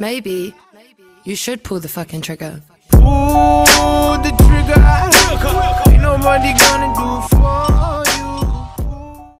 Maybe you should pull the fucking trigger. Pull the trigger. Ain't nobody gonna do